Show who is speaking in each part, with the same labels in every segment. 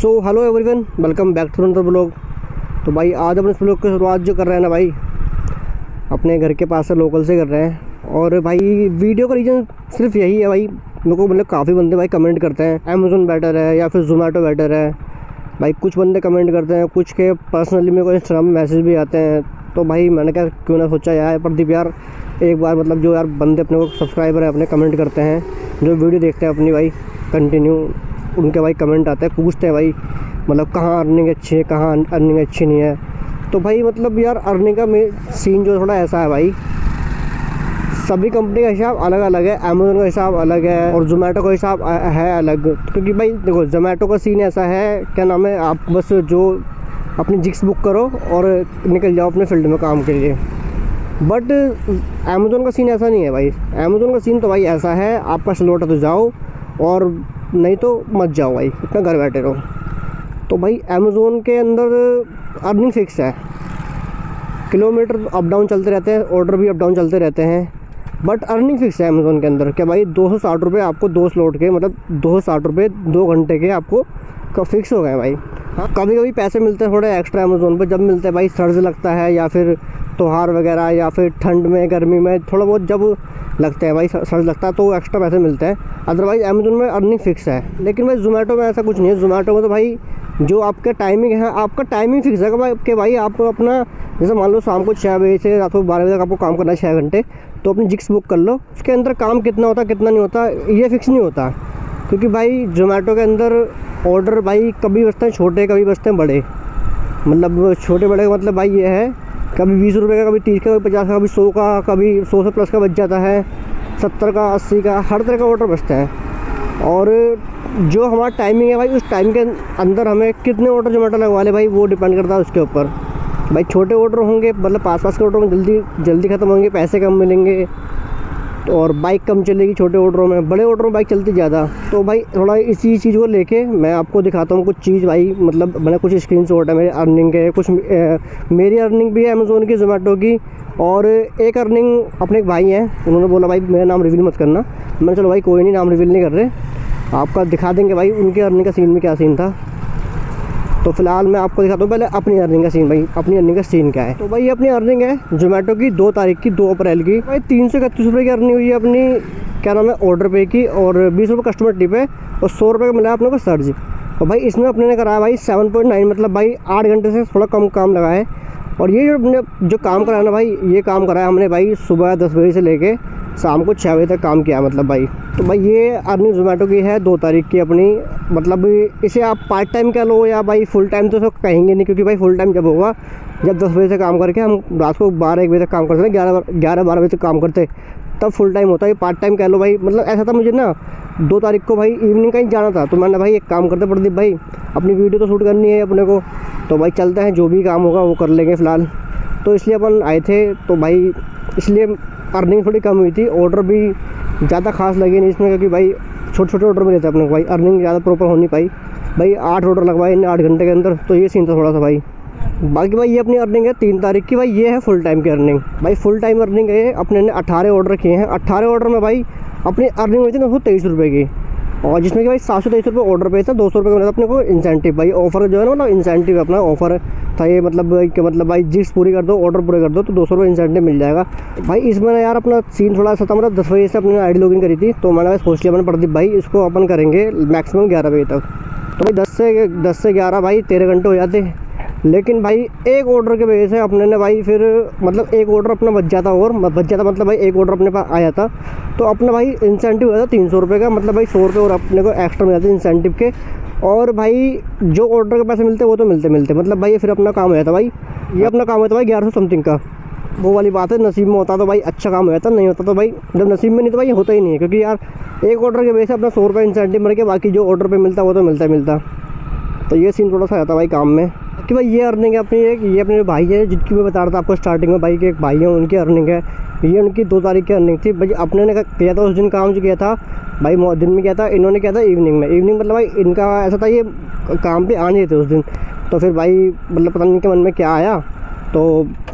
Speaker 1: So hello everyone welcome back to अंदर blog तो भाई, आज अपने इस ब्लॉग की शुरुआत जो कर रहे हैं ना भाई, अपने घर के पास से लोकल से कर रहे हैं। और भाई वीडियो का रीज़न सिर्फ़ यही है भाई, मेरे को मतलब काफ़ी बंदे भाई कमेंट करते हैं। अमेज़ोन बेटर है या फिर जोमेटो बेटर है। भाई, कुछ बंदे कमेंट करते हैं, कुछ के पर्सनली मेरे को इंस्टाग्राम में मैसेज भी आते हैं। तो भाई, मैंने क्या क्यों ना सोचा यार, प्रदीप यार, एक बार मतलब जो यार बंदे अपने को सब्सक्राइबर हैं, अपने कमेंट करते हैं। जो वीडियो देखते हैं अपनी भाई कंटिन्यू उनके भाई कमेंट आते हैं, पूछते हैं भाई मतलब कहाँ अर्निंग अच्छी है, कहाँ अर्निंग अच्छी नहीं है। तो भाई मतलब यार अर्निंग का सीन जो थोड़ा ऐसा है भाई, सभी कंपनी का हिसाब अलग अलग है अमेज़ोन का हिसाब अलग है और जोमेटो का हिसाब है अलग। क्योंकि भाई देखो जोमेटो का सीन ऐसा है, क्या नाम है, आप बस जो अपनी जिक्स बुक करो और निकल जाओ अपने फ़ील्ड में काम के लिए। बट अमेज़ोन का सीन ऐसा नहीं है भाई। अमेज़ोन का सीन तो भाई ऐसा है, आपका स्लोट है तो जाओ और नहीं तो मत जाओ भाई, इतना घर बैठे रहो। तो भाई अमेज़ोन के अंदर अर्निंग फिक्स है। किलोमीटर अप डाउन चलते रहते हैं ऑर्डर भी अप डाउन चलते रहते हैं। बट अर्निंग फिक्स है अमेज़ोन के अंदर क्या भाई दो सौ साठ रुपये आपको दो स्लॉट के मतलब दो सौ साठ रुपये दो घंटे के आपको का फिक्स हो गए भाई। हाँ कभी कभी पैसे मिलते हैं थोड़े एक्स्ट्रा अमेज़ोन पर जब मिलते हैं भाई सर्ज लगता है या फिर त्यौहार वगैरह या फिर ठंड में, गर्मी में थोड़ा बहुत जब लगते हैं भाई सर्च लगता है तो एक्स्ट्रा पैसे मिलते हैं। अदरवाइज़ अमेजोन में अर्निंग फिक्स है। लेकिन भाई जोमेटो में ऐसा कुछ नहीं है। जोमेटो में तो भाई जो आपके टाइमिंग है, आपका टाइमिंग फिक्स है भाई, कि भाई आपको अपना, जैसे मान लो शाम को छः बजे से रात को बारह बजे तक आपको काम करना है छः घंटे तो अपनी जिक्स बुक कर लो। उसके अंदर काम कितना होता, कितना नहीं होता, ये फिक्स नहीं होता। क्योंकि भाई जोमेटो के अंदर ऑर्डर भाई कभी बचते हैं छोटे, कभी बचते हैं बड़े। मतलब छोटे बड़े का मतलब भाई ये है कभी बीस रुपये का, कभी तीस का, कभी पचास का, कभी सौ का, कभी सौ से प्लस का बच जाता है। सत्तर का, अस्सी का, हर तरह का ऑर्डर बचता है। और जो हमारा टाइमिंग है भाई, उस टाइम के अंदर हमें कितने ऑर्डर जोमेटो लगवा ले भाई, वो डिपेंड करता है उसके ऊपर। भाई छोटे ऑर्डर होंगे मतलब पास पास के ऑर्डर होंगे, जल्दी जल्दी ख़त्म होंगे, पैसे कम मिलेंगे। और बाइक कम चलेगी छोटे ऑर्डरों में बड़े ऑर्डर में बाइक चलती ज़्यादा। तो भाई थोड़ा इसी चीज़ को लेके मैं आपको दिखाता हूँ कुछ चीज़ भाई मतलब मैंने कुछ स्क्रीन है मेरे अर्निंग के कुछ ए, मेरी अर्निंग भी है अमेज़ोन की जोमेटो की और एक अर्निंग अपने एक भाई हैं उन्होंने बोला भाई मेरा नाम रिवील मत करना। मैंने चलो भाई कोई नहीं नाम रिवील नहीं कर रहे। आपका दिखा देंगे भाई उनके अर्निंग का सीन में क्या सीन था। तो फ़िलहाल मैं आपको दिखाता हूँ पहले अपनी अर्निंग का सीन भाई। अपनी अर्निंग का सीन क्या है। तो भाई, अपनी अर्निंग है जोमेटो की दो तारीख की, दो अप्रैल की। भाई, तीन सौ इकतीस रुपये की अर्निंग हुई है अपनी, क्या नाम है ऑर्डर पे की, और बीस रुपये कस्टमर टिप है, और सौ रुपये का मिला अपने को सर्ज और भाई, इसमें अपने ने कराया भाई सेवन पॉइंट नाइन मतलब भाई, आठ घंटे से थोड़ा कम काम लगा है। और ये जो अपने, जो काम कराया ना भाई, ये काम कराया हमने भाई सुबह दस बजे से लेके शाम को छः बजे तक काम किया मतलब भाई। तो भाई ये अर्निंग जोमेटो की है, दो तारीख की अपनी। मतलब इसे आप पार्ट टाइम कह लो या भाई फुल टाइम तो सब कहेंगे नहीं, क्योंकि भाई फुल टाइम जब होगा, जब दस बजे से काम करके हम रात को बारह, एक बजे तक काम करते हैं, ग्यारह ग्यारह, बारह बजे तक काम करते तब फुल टाइम होता है पार्ट टाइम कह लो भाई। मतलब ऐसा था मुझे ना, दो तारीख को भाई इवनिंग कहीं जाना था तो मैंने भाई एक काम करते प्रदीप भाई, अपनी वीडियो तो शूट करनी है अपने को। तो भाई चलते हैं, जो भी काम होगा वो कर लेंगे फ़िलहाल। तो इसलिए अपन आए थे तो भाई इसलिए अर्निंग थोड़ी कम हुई थी। ऑर्डर भी ज़्यादा खास लगे नहीं इसमें, क्योंकि भाई छोटे छोटे ऑर्डर में थे अपने को भाई। अर्निंग ज़्यादा प्रॉपर हो नहीं पाई। भाई आठ ऑर्डर लगवाए इन आठ घंटे के अंदर तो ये सीन था थोड़ा सा भाई। बाकी भाई ये अपनी अर्निंग है, तीन तारीख की भाई, ये है फुल टाइम की अर्निंग भाई फुल टाइम अर्निंग है, अपने ने अट्ठारह ऑर्डर किए हैं। अट्ठारह ऑर्डर में भाई अपनी अर्निंग हुई थी नौ सौ तेईस रुपये की। और जिसमें कि भाई सात सौ तेईस रुपये ऑर्डर पे था, दो सौ रुपये का अपने को इंसेंटिव भाई। ऑफ़र जो है ना मतलब इंसेंटिव अपना ऑफ़र था ये मतलब कि मतलब भाई जिस पूरी कर दो ऑर्डर पूरे कर दो तो दो सौ रुपये इंसेंटिव मिल जाएगा। भाई इसमें यार अपना सीन थोड़ा सा था मतलब दस बजे से अपने आई डी लॉगिन करी थी तो मैंने भाई सोच लिया मैंने प्रदीप भाई, इसको अपन करेंगे मैक्सिमम ग्यारह बजे तक। तो भाई दस से दस से ग्यारह भाई, तेरह घंटे हो जाते। लेकिन भाई, एक ऑर्डर के वजह से अपने ने भाई फिर मतलब एक ऑर्डर अपना बच जाता और बच जाता मतलब भाई, एक ऑर्डर अपने पास आया था। तो अपना भाई इंसेंटिव था तीन सौ रुपये का मतलब भाई सौ रुपये और अपने को एक्स्ट्रा मिला था इंसेंटिव के। और भाई, जो ऑर्डर के पैसे मिलते वो तो मिलते मिलते मतलब भाई ये फिर अपना काम हो जाता भाई। ये अपना काम होता भाई ग्यारह सौ समथिंग का। वो वाली बात है, नसीब में होता तो भाई अच्छा काम हो जाता, नहीं होता तो भाई, जब नसीब में नहीं तो भाई होता ही नहीं है, क्योंकि यार, एक ऑर्डर के वजह से अपना सौ रुपये इंसेंटिव मर के बाकी जो ऑर्डर पे मिलता, वो तो मिलता मिलता। तो ये सीन थोड़ा सा आता भाई काम में। कि भाई ये अर्निंग है अपनी एक, ये अपने भाई है, जिनकी मैं बता रहा था आपको स्टार्टिंग में, भाई के एक भाई है, उनकी अर्निंग है। ये उनकी दो तारीख की अर्निंग थी। भाई अपने ने किया था, उस दिन काम जो किया था, भाई दिन में किया था, इन्होंने किया था इवनिंग में। इवनिंग मतलब भाई इनका ऐसा था, ये काम पे आ नहीं थे उस दिन। तो फिर भाई मतलब पता नहीं के मन में क्या आया। तो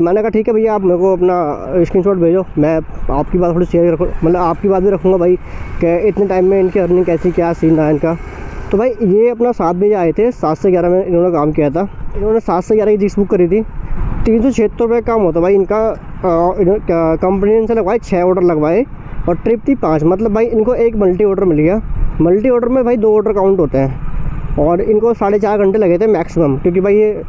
Speaker 1: मैंने कहा, ठीक है भैया, आप मेरे को अपना स्क्रीन भेजो। मैं आपकी बात थोड़ी शेयर रखूँ मतलब आपकी बात भी रखूँगा भाई, कि इतने टाइम में इनकी अर्निंग कैसी, क्या सीन रहा इनका। तो भाई, ये अपना सात बजे आए थे, सात से ग्यारह में इन्होंने काम किया था। इन्होंने सात से ग्यारह की जिक्स बुक करी थी। तीन सौ छिहत्तर रुपये काम होता भाई, इनका कंपनी ने इनसे लगवाए छः ऑर्डर लगवाए और ट्रिप थी पाँच। मतलब भाई, इनको एक मल्टी ऑर्डर मिल गया। मल्टी ऑर्डर में भाई दो ऑर्डर काउंट होते हैं और इनको साढ़े चार घंटे लगे थे मैक्सिमम क्योंकि भाई ये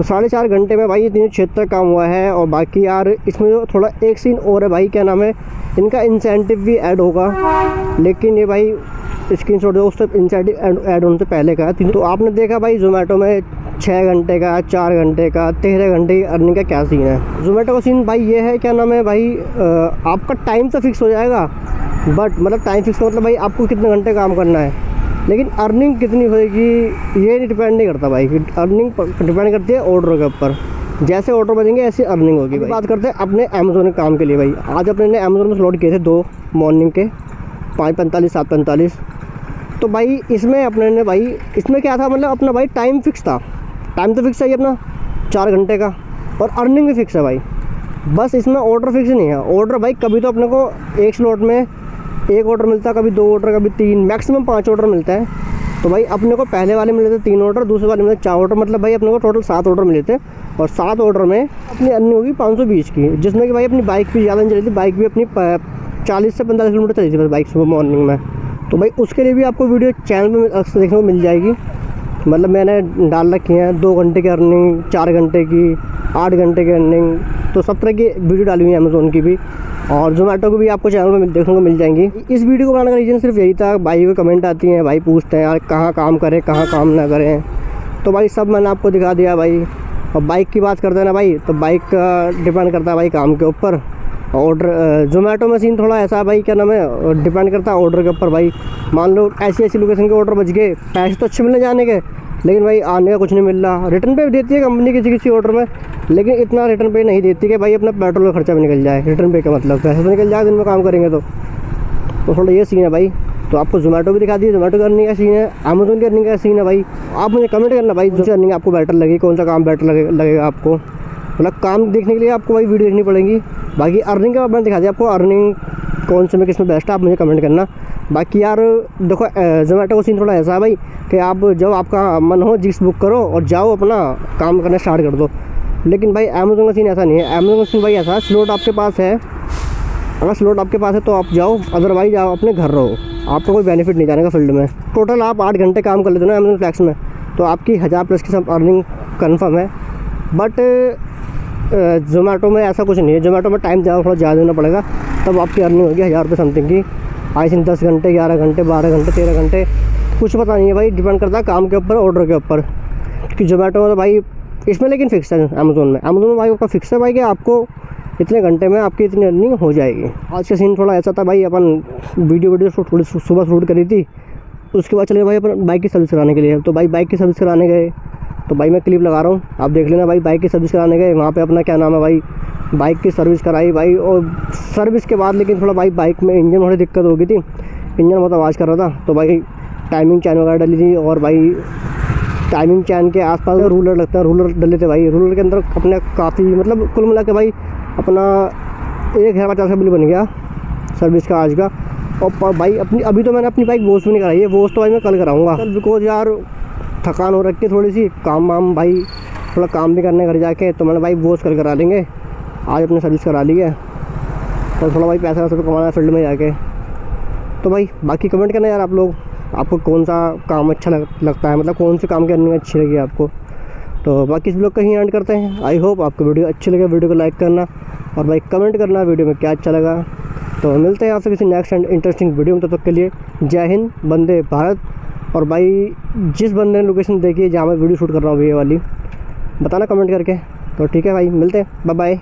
Speaker 1: साढ़े चार घंटे में भाई ये तीन छिहत्तर काम हुआ है और बाकी यार, इसमें जो थोड़ा एक सीन और है भाई, क्या नाम है, इनका इंसेंटिव भी ऐड होगा। लेकिन ये भाई स्क्रीन शॉट जो उससे इंसेंटिव ऐड होने से पहले का तो आपने देखा भाई जोमेटो में छः घंटे का चार घंटे का तेरह घंटे की अर्निंग का क्या सीन है? जोमेटो का सीन भाई ये है क्या नाम है भाई आपका टाइम तो फिक्स हो जाएगा बट मतलब टाइम फिक्स मतलब भाई आपको कितने घंटे काम करना है? लेकिन अर्निंग कितनी होएगी ये डिपेंड नहीं करता भाई अर्निंग डिपेंड करती है ऑर्डर के ऊपर। जैसे ऑर्डर बनेंगे ऐसी अर्निंग होगी भाई। बात करते हैं अपने अमेजोन के काम के लिए भाई। आज अपने ने अमेजोन में स्लॉट किए थे दो मॉर्निंग के। पाँच पैंतालीस, सात पैंतालीस। तो भाई, इसमें अपने ने भाई, इसमें क्या था? मतलब अपना भाई टाइम फिक्स था। टाइम तो फिक्स है ही अपना, चार घंटे का। और अर्निंग भी फिक्स है भाई। बस इसमें ऑर्डर फिक्स नहीं है। ऑर्डर भाई, कभी तो अपने को एक स्लॉट में एक ऑर्डर मिलता है कभी दो ऑर्डर कभी तीन। मैक्सिमम पाँच ऑर्डर मिलता है। तो भाई, अपने को पहले वाले मिले थे तीन ऑर्डर दूसरे वाले मिले चार ऑर्डर मतलब भाई, अपने को टोटल सात ऑर्डर मिले थे। और सात ऑर्डर में अपनी अर्निंग होगी पाँच सौ बीस की, जिसमें कि भाई अपनी बाइक भी ज़्यादा नहीं चली थी। बाइक भी अपनी चालीस से पैंतालीस किलोमीटर चली थी बस बाइक सुबह मॉर्निंग में। तो भाई उसके लिए भी आपको वीडियो चैनल में देखने को मिल जाएगी। मतलब मैंने डाल रखी हैं दो घंटे की अर्निंग चार घंटे की, आठ घंटे की अर्निंग तो सब तरह की वीडियो डाली हुई है अमेज़ोन की भी। और जोमेटो की भी आपको चैनल में देखने को मिल जाएँगी। इस वीडियो को बनाने का रीज़न सिर्फ़ यही था, भाई को कमेंट आती हैं, भाई पूछते हैं, यार कहाँ काम करें, कहाँ काम ना करें? तो भाई सब मैंने आपको दिखा दिया भाई। और बाइक की बात करते हैं ना भाई तो बाइक का डिपेंड करता है भाई काम के ऊपर। ऑर्डर जोमेटो मशीन थोड़ा ऐसा भाई, क्या नाम है डिपेंड करता है ऑर्डर के ऊपर भाई। मान लो ऐसी ऐसी लोकेशन के ऑर्डर बच गए, पैसे तो अच्छे मिलने जाने के। लेकिन भाई, आने का कुछ नहीं मिल रहा। रिटर्न पे भी देती है कंपनी किसी किसी ऑर्डर में, लेकिन इतना रिटर्न पे नहीं देती कि भाई अपना पेट्रोल का खर्चा भी निकल जाए। रिटर्न पे का मतलब पैसे तो निकल जाए, दिन में काम करेंगे तो। तो थोड़ा ये सीन है भाई। तो आपको जोमेटो भी दिखा दिए जोमेटो का अर्निंग का सीन है अमेजोन की अर्निंग का सीन है भाई। आप मुझे कमेंट करना भाई, जो अर्निंग आपको बेटर लगे कौन सा काम बेटर लगेगा आपको। मतलब काम देखने के लिए आपको भाई वीडियो देखनी पड़ेगी। बाकी अर्निंग का मैंने दिखा दिया आपको अर्निंग कौन से में, किसमें बेस्ट है, आप मुझे कमेंट करना। बाकी यार, देखो जोमेटो का सीन थोड़ा ऐसा है भाई, कि आप जब आपका मन हो जिस बुक करो और जाओ अपना काम करना स्टार्ट कर दो। लेकिन भाई अमेजोन का सीन ऐसा नहीं है। अमेजोन का सीन भाई ऐसा है स्लोट आपके पास है। अगर स्लोट आपके पास है तो आप जाओ अदरवाइज़ आप अपने घर रहो। आपको कोई बेनिफिट नहीं जाने का फ़ील्ड में। टोटल आप आठ घंटे काम कर लेते हो ना अमेजोन फ्लैक्स में तो आपकी हज़ार प्लस की सब अर्निंग कन्फर्म है। बट जोमेटो में ऐसा कुछ नहीं है। जोमेटो में टाइम ज़्यादा, थोड़ा ज़्यादा देना पड़ेगा। तब आपकी अर्निंग होगी हज़ार रुपये समथिंग की। आई थिंक दस घंटे, ग्यारह घंटे, बारह घंटे, तेरह घंटे। कुछ पता नहीं है भाई डिपेंड करता है काम के ऊपर ऑर्डर के ऊपर। क्योंकि जोमेटो में तो भाई, इसमें लेकिन फ़िक्स है अमेज़ोन में। अमेज़ोन में भाई आपका फ़िक्स है भाई कि आपको इतने घंटे में आपकी इतनी अर्निंग हो जाएगी। आज का सीन थोड़ा ऐसा था भाई, अपन वीडियो वीडियो थोड़ी सुबह शूट करी थी। उसके बाद चले भाई अपन बाइक की सर्विस कराने के लिए। तो भाई बाइक की सर्विस कराने गए। तो भाई मैं क्लिप लगा रहा हूँ। आप देख लेना भाई बाइक की सर्विस कराने गए वहाँ पे अपना क्या नाम है भाई? बाइक की सर्विस कराई भाई। और सर्विस के बाद लेकिन थोड़ा भाई बाइक में इंजन थोड़ी दिक्कत हो गई थी। इंजन बहुत आवाज़ कर रहा था। तो भाई टाइमिंग चैन वगैरह डली थी और भाई टाइमिंग चैन के आस आसपास रूलर लगता है। रूलर डले थे भाई। रूलर के अंदर अपने काफ़ी मतलब कुल मिला के भाई अपना एक हज़ार पचास का बिल बन गया सर्विस का आज का। और भाई अपनी, अभी तो मैंने अपनी बाइक वॉश भी नहीं कराई है। वॉश तो भाई मैं कल कराऊँगा। कल बिकॉज़ यार थकान हो रखी है थोड़ी सी। काम वाम भाई थोड़ा काम भी करने घर जाके तो मैंने भाई वॉश कर करा लेंगे। आज अपनी सर्विस करा ली है। तो थोड़ा भाई पैसा वैसा तो कमाना फ़ील्ड में जाके। तो भाई बाकी कमेंट करना यार आप लोग। आपको कौन सा काम अच्छा लग, लगता है? मतलब कौन से काम करने में अच्छी लगी आपको? तो बाकी इस ब्लॉग का ही एंड करते हैं। आई होप आपको वीडियो अच्छी लगे। वीडियो को लाइक करना और भाई कमेंट करना वीडियो में क्या अच्छा लगा। तो मिलते हैं आपसे किसी नेक्स्ट एंड इंटरेस्टिंग वीडियो में। तब तक के लिए जय हिंद बंदे भारत। और भाई, जिस बंदे ने लोकेशन देखी है जहाँ मैं वीडियो शूट कर रहा हूँ, ये वाली, बताना कमेंट करके। तो ठीक है भाई, मिलते हैं। Bye bye